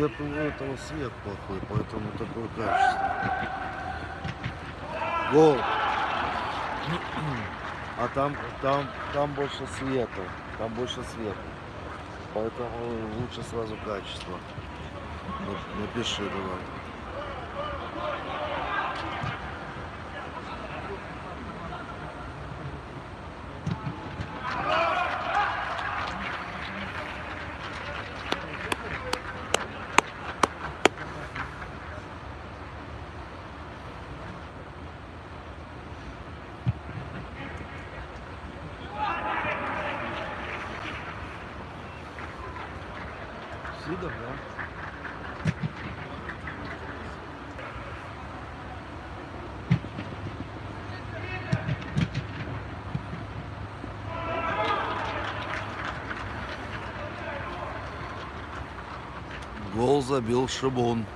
это у этого свет плохой, поэтому такое качество. Гол. А там, там, там больше света. Там больше света. Поэтому лучше сразу качество. На- Напиши давай. Сидор, да? Гол забил Шибун.